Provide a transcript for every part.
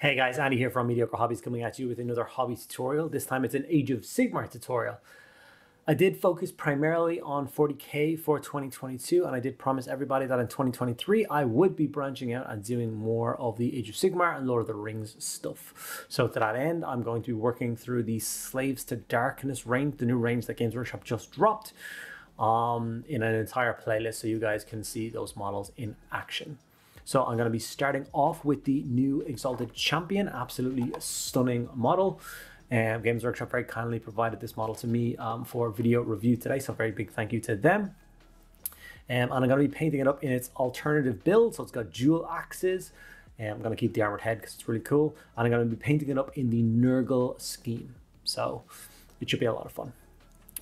Hey guys, Andy here from Mediocre Hobbies coming at you with another hobby tutorial. This time it's an Age of Sigmar tutorial. I did focus primarily on 40k for 2022 and I did promise everybody that in 2023 I would be branching out and doing more of the Age of Sigmar and Lord of the Rings stuff. So to that end, I'm going to be working through the Slaves to Darkness range, the new range that Games Workshop just dropped um, in an entire playlist so you guys can see those models in action. So I'm going to be starting off with the new Exalted Champion, absolutely stunning model. Um, Games Workshop very kindly provided this model to me um, for video review today, so very big thank you to them. Um, and I'm going to be painting it up in its alternative build, so it's got dual axes. Um, I'm going to keep the armored head because it's really cool. And I'm going to be painting it up in the Nurgle scheme, so it should be a lot of fun.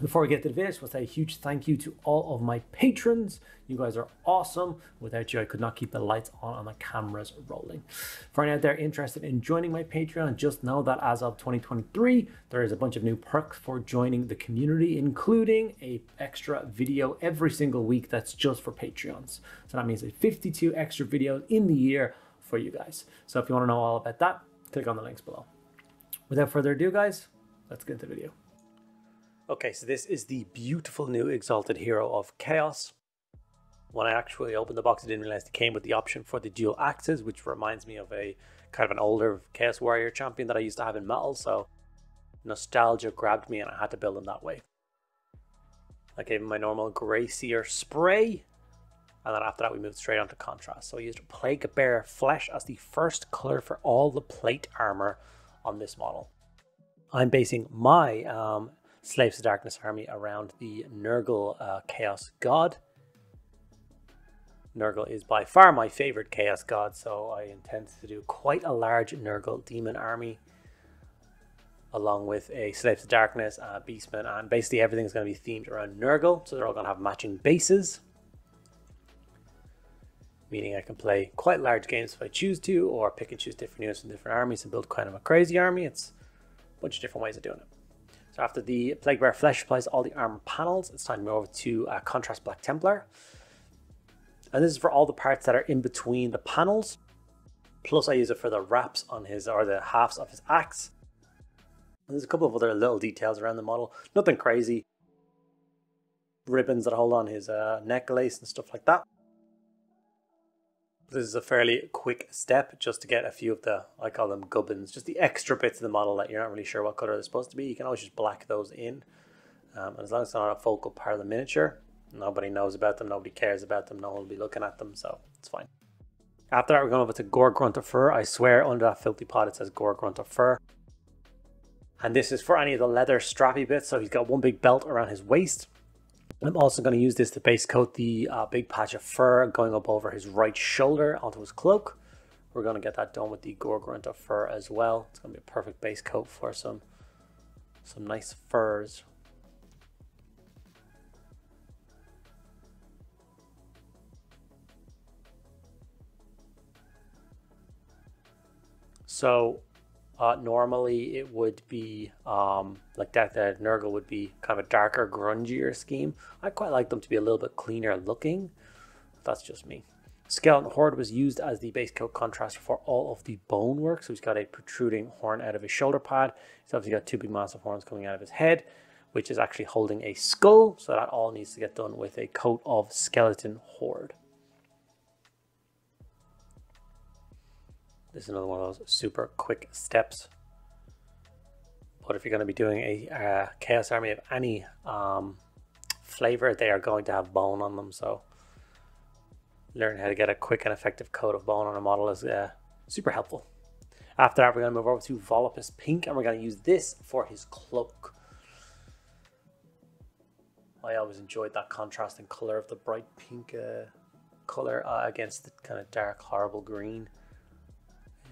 Before we get to the video, I want to say a huge thank you to all of my patrons. You guys are awesome. Without you, I could not keep the lights on and the cameras rolling. For any out there interested in joining my Patreon, just know that as of 2023, there is a bunch of new perks for joining the community, including a extra video every single week that's just for Patreons. So that means 52 extra videos in the year for you guys. So if you want to know all about that, click on the links below. Without further ado, guys, let's get into the video. Okay, so this is the beautiful new Exalted Hero of Chaos. When I actually opened the box, I didn't realize it came with the option for the dual axes, which reminds me of a kind of an older Chaos Warrior champion that I used to have in metal, so nostalgia grabbed me and I had to build him that way. I gave him my normal Grey Seer spray, and then after that we moved straight on to contrast. So I used Plaguebearer Flesh as the first color for all the plate armor on this model. I'm basing my um, Slaves to Darkness army around the Nurgle uh, Chaos God. Nurgle is by far my favorite Chaos God, so I intend to do quite a large Nurgle demon army along with a Slaves to Darkness, uh, Beastman, and basically everything is going to be themed around Nurgle, so they're all going to have matching bases. Meaning I can play quite large games if I choose to, or pick and choose different units from different armies and build kind of a crazy army. It's a bunch of different ways of doing it. So after the Plaguebearer Flesh applies all the armor panels, it's time to move over to uh, Contrast Black Templar. And this is for all the parts that are in between the panels. Plus I use it for the wraps on his, or the halves of his axe. And there's a couple of other little details around the model. Nothing crazy. Ribbons that hold on his uh, necklace and stuff like that. This is a fairly quick step just to get a few of the, I call them gubbins, just the extra bits of the model that you're not really sure what color they're supposed to be. You can always just black those in. Um, and as long as it's not a focal part of the miniature, nobody knows about them, nobody cares about them, no one will be looking at them, so it's fine. After that, we're going over to Gore-Grunta Fur. I swear under that filthy pot it says Gore-Grunta Fur. And this is for any of the leather strappy bits, so he's got one big belt around his waist. I'm also going to use this to base coat the uh, big patch of fur going up over his right shoulder onto his cloak. We're going to get that done with the Gore-Grunta fur as well. It's going to be a perfect base coat for some, some nice furs. So uh, normally, it would be um, like that. The Nurgle would be kind of a darker, grungier scheme. I quite like them to be a little bit cleaner looking. That's just me. Skeleton Horde was used as the base coat contrast for all of the bone work. So he's got a protruding horn out of his shoulder pad. He's obviously got two big massive horns coming out of his head, which is actually holding a skull. So that all needs to get done with a coat of Skeleton Horde. This is another one of those super quick steps. But if you're going to be doing a uh, Chaos Army of any um, flavor, they are going to have bone on them. So learn how to get a quick and effective coat of bone on a model is uh, super helpful. After that, we're going to move over to Volupus Pink, and we're going to use this for his cloak. I always enjoyed that contrasting color of the bright pink uh, color uh, against the kind of dark, horrible green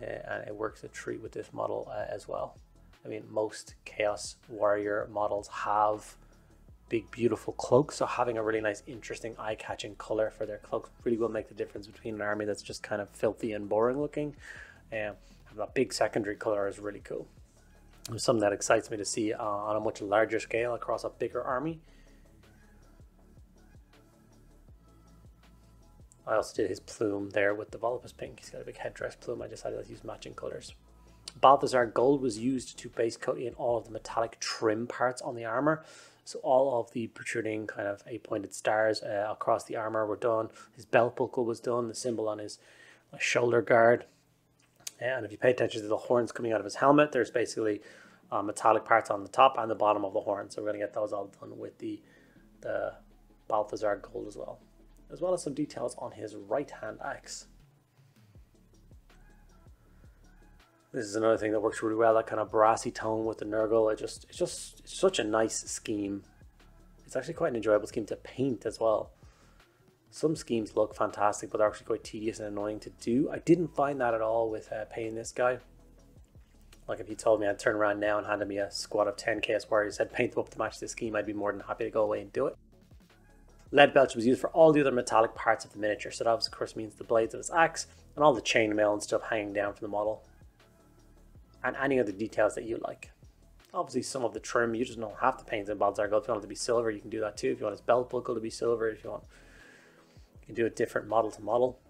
and it works a treat with this model uh, as well. I mean, most Chaos Warrior models have big, beautiful cloaks, so having a really nice, interesting, eye-catching color for their cloaks really will make the difference between an army that's just kind of filthy and boring looking. Um, that big secondary color is really cool. It's something that excites me to see uh, on a much larger scale across a bigger army. I also did his plume there with the Volupus pink. He's got a big headdress plume. I decided to use matching colors. Balthasar gold was used to base coat in all of the metallic trim parts on the armor. So all of the protruding kind of eight-pointed stars uh, across the armor were done. His belt buckle was done. The symbol on his uh, shoulder guard. And if you pay attention to the horns coming out of his helmet, there's basically uh, metallic parts on the top and the bottom of the horn. So we're going to get those all done with the the Balthasar gold as well, as well as some details on his right hand axe. This is another thing that works really well, that kind of brassy tone with the Nurgle. It just, it's just it's such a nice scheme. It's actually quite an enjoyable scheme to paint as well. Some schemes look fantastic, but they're actually quite tedious and annoying to do. I didn't find that at all with uh, painting this guy. Like if you told me I'd turn around now and handed me a squad of 10 Chaos Warriors, said paint them up to match this scheme, I'd be more than happy to go away and do it. Leadbelcher was used for all the other metallic parts of the miniature, so that of course means the blades of his axe and all the chainmail and stuff hanging down from the model and any other details that you like. Obviously, some of the trim, you just don't have to paint in Balthasar Gold. If you want it to be silver, you can do that too. If you want his belt buckle to be silver, if you want, you can do a different model to model.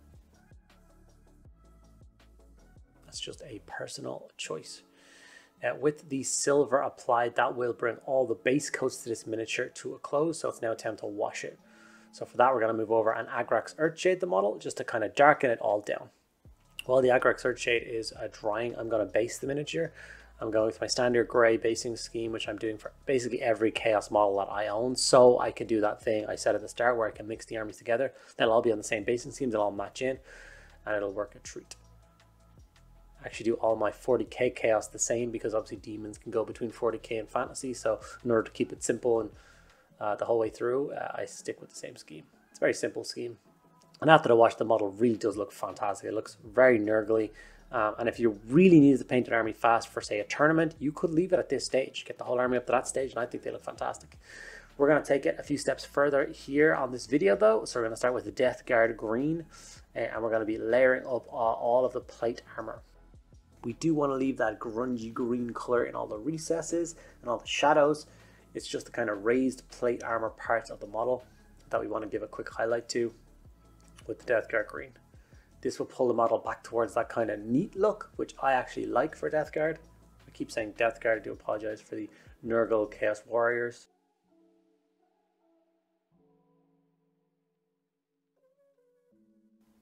That's just a personal choice. Uh, with the silver applied, that will bring all the base coats to this miniature to a close. So it's now time to wash it. So for that, we're going to move over and Agrax Earthshade the model just to kind of darken it all down. While the Agrax Earthshade is uh, drying, I'm going to base the miniature. I'm going with my standard gray basing scheme, which I'm doing for basically every Chaos model that I own. So I can do that thing I said at the start where I can mix the armies together. They'll all be on the same basing scheme, they'll all match in, and it'll work a treat. I actually do all my 40k Chaos the same because obviously demons can go between 40k and fantasy. So in order to keep it simple and uh, the whole way through, uh, I stick with the same scheme. It's a very simple scheme. And after I watch, the model really does look fantastic. It looks very nurgly. Um, and if you really needed to paint an army fast for, say, a tournament, you could leave it at this stage. Get the whole army up to that stage, and I think they look fantastic. We're going to take it a few steps further here on this video, though. So we're going to start with the Death Guard Green, eh, and we're going to be layering up all of the plate armor. We do want to leave that grungy green color in all the recesses and all the shadows. It's just the kind of raised plate armor parts of the model that we want to give a quick highlight to with the Death Guard green. This will pull the model back towards that kind of neat look, which I actually like for Death Guard. I keep saying Death Guard, I do apologize for the Nurgle Chaos Warriors.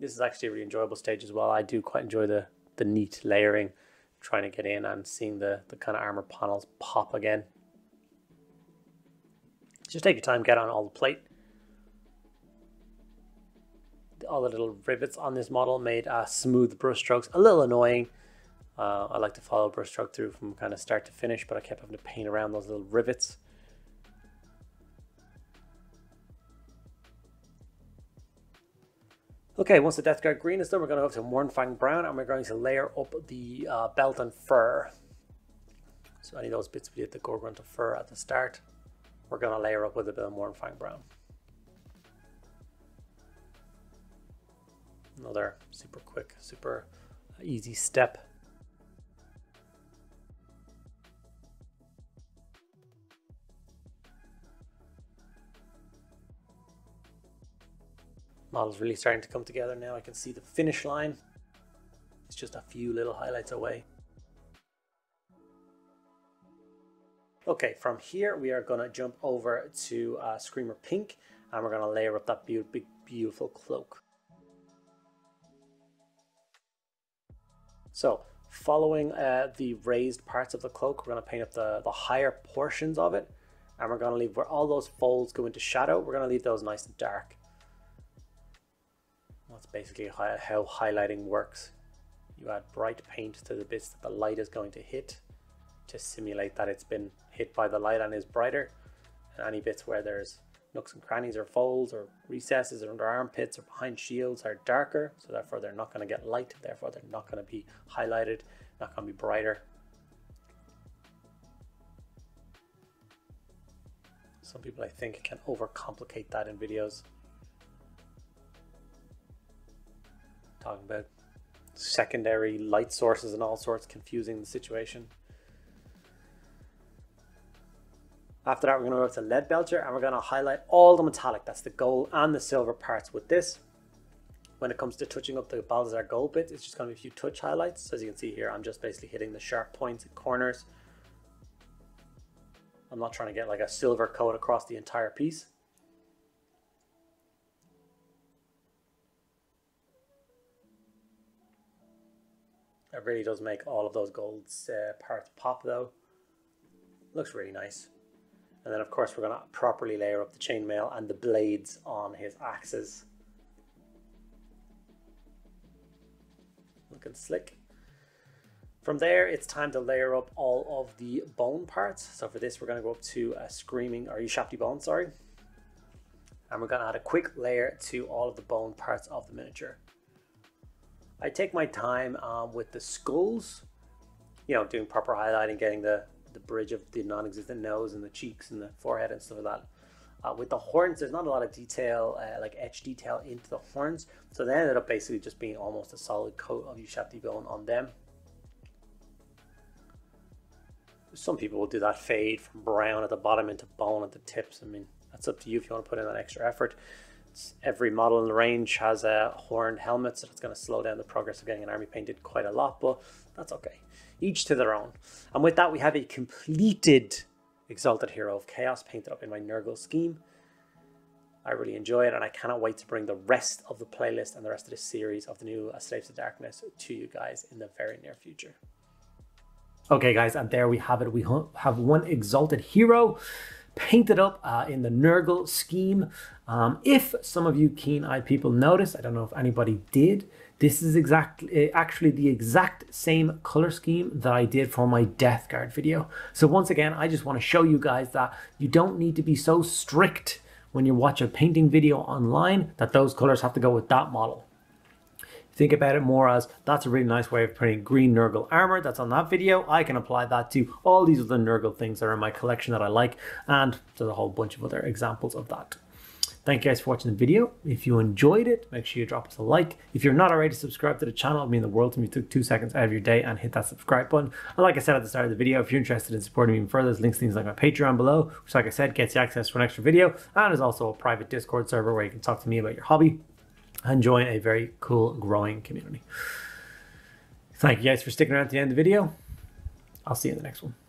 This is actually a really enjoyable stage as well. I do quite enjoy the, the neat layering, trying to get in and seeing the, the kind of armor panels pop again. Just take your time, get on all the plate all the little rivets on this model made uh, smooth brush strokes. A little annoying. Uh, I like to follow brush stroke through from kind of start to finish, but I kept having to paint around those little rivets. Okay, once the Death Guard green is done, we're going to go to Mournfang brown and we're going to layer up the uh, belt and fur. So any of those bits we did the Gore-Grunta fur at the start, we're going to layer up with a bit more Mournfang brown. Another super quick, super easy step. Model's really starting to come together now. I can see the finish line. It's just a few little highlights away. Okay, from here we are to jump over to uh, Screamer Pink and we're to layer up that be beautiful cloak. So following uh, the raised parts of the cloak, we're to paint up the, the higher portions of it. And we're to leave where all those folds go into shadow, we're to leave those nice and dark. That's basically how, how highlighting works. You add bright paint to the bits that the light is going to hit to simulate that it's been hit by the light and is brighter. And any bits where there's nooks and crannies or folds or recesses or under armpits or behind shields are darker, so therefore they're not going to get light, therefore they're not going to be highlighted, not going to be brighter. Some people I think can overcomplicate that in videos. Talking about secondary light sources and all sorts, confusing the situation. After that, we're going to go to Leadbelcher and we're going to highlight all the metallic. That's the gold and the silver parts with this. when it comes to touching up the Balthasar gold bit, it's just going to be a few touch highlights. So as you can see here, I'm just basically hitting the sharp points and corners. I'm not trying to get like a silver coat across the entire piece. It really does make all of those gold uh, parts pop though. Looks really nice. And then of course we're going to properly layer up the chainmail and the blades on his axes. Looking slick. From there, it's time to layer up all of the bone parts. So for this, we're going to go up to a screaming, or Ushabti bone, sorry. And we're going to add a quick layer to all of the bone parts of the miniature. I take my time um, with the skulls, you know, doing proper highlighting, getting the, the bridge of the non-existent nose and the cheeks and the forehead and stuff like that. Uh, with the horns, there's not a lot of detail, uh, like etch detail into the horns. So they ended up basically just being almost a solid coat of Ushabti bone on them. Some people will do that fade from brown at the bottom into bone at the tips. I mean, that's up to you if you want to put in that extra effort. It's, every model in the range has a horned helmet, so it's going to slow down the progress of getting an army painted quite a lot, but that's okay. Each to their own. And with that, we have a completed Exalted Hero of Chaos painted up in my Nurgle scheme. I really enjoy it, and I cannot wait to bring the rest of the playlist and the rest of the series of the new Slaves of Darkness to you guys in the very near future. Okay, guys, and there we have it. We have one Exalted Hero painted up uh, in the Nurgle scheme. Um, if some of you keen-eyed people notice, I don't know if anybody did, this is exactly uh, actually the exact same color scheme that I did for my Death Guard video. So once again, I just want to show you guys that you don't need to be so strict when you watch a painting video online that those colors have to go with that model. Think about it more as that's a really nice way of putting green Nurgle armor that's on that video. I can apply that to all these other Nurgle things that are in my collection that I like, and there's a whole bunch of other examples of that. Thank you guys for watching the video. If you enjoyed it, make sure you drop us a like. If you're not already subscribed to the channel, it would mean the world to me. Took two seconds out of your day and hit that subscribe button. And like I said at the start of the video, if you're interested in supporting me even further, there's links things like my Patreon below, which like I said, gets you access to an extra video. And there's also a private Discord server where you can talk to me about your hobby and join a very cool growing community. Thank you guys for sticking around to the end of the video. I'll see you in the next one.